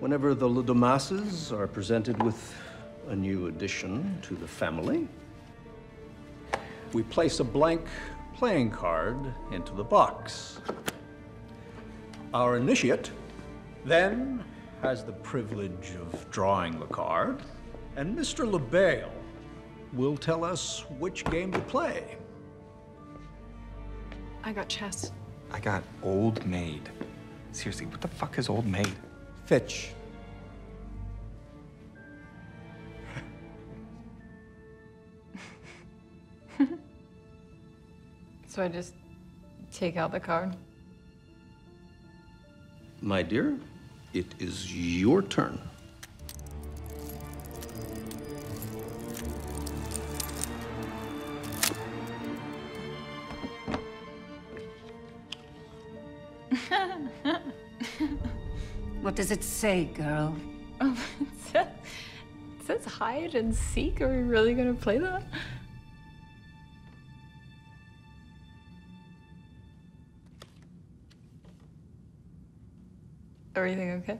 Whenever the Le Domases are presented with a new addition to the family, we place a blank playing card into the box. Our initiate then has the privilege of drawing the card, and Mr. Le Bail will tell us which game to play. I got chess. I got old maid. Seriously, what the fuck is old maid? Fitch. So I just take out the card. My dear, it is your turn. What does it say, girl? Um, says, it says hide and seek. Are we really gonna play that? Everything okay?